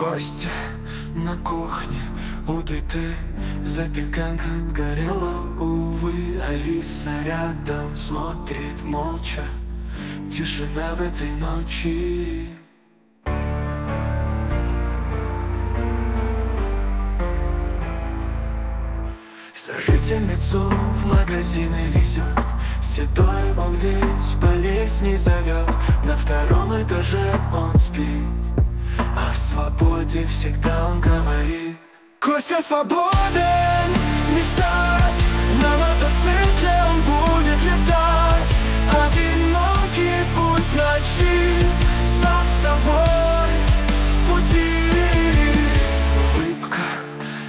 Костя на кухне. Убиты Запеканка горела, увы. Алиса рядом смотрит молча. Тишина в этой ночи. Сожительницу в магазины везет. Седой он весь болезней зовет. На втором этаже он спит О свободе всегда он говорит. Костя свободен мечтать На мотоцикле он будет летать. Одинокий путь ночи Сам собой. Пути. Улыбка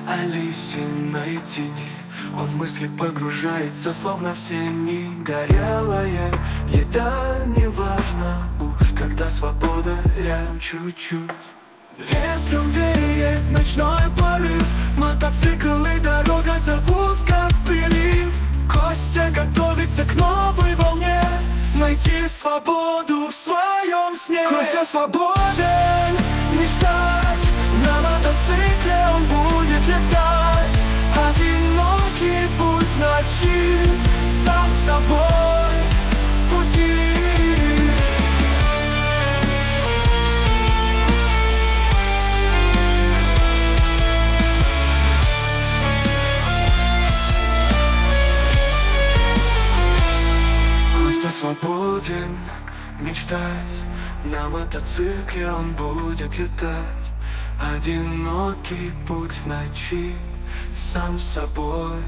Алисиной тени. Он в мысли погружается, словно в сени. Горелая еда, неважно уж Когда свобода рядом чуть-чуть. Ветром веет ночной порыв. Мотоцикл и дорога зовут как прилив Костя готовится к новой волне. Найти свободу в своем сне. Костя свободен Костя свободен мечтать На мотоцикле он будет летать. Одинокий путь в ночи Сам собой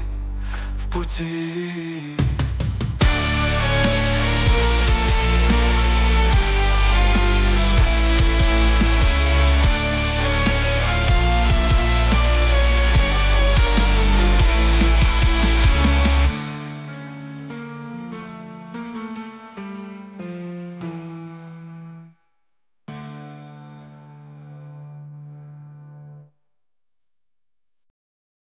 в пути